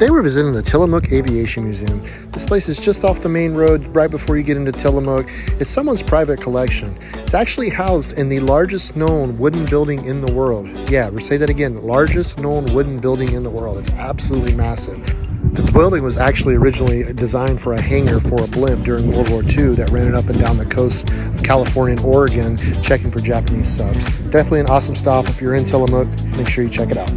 Today we're visiting the Tillamook Aviation Museum. This place is just off the main road right before you get into Tillamook. It's someone's private collection. It's actually housed in the largest known wooden building in the world. Yeah, we say that again, largest known wooden building in the world. It's absolutely massive. The building was actually originally designed for a hangar for a blimp during World War II that ran it up and down the coast of California and Oregon checking for Japanese subs. Definitely an awesome stop. If you're in Tillamook, make sure you check it out.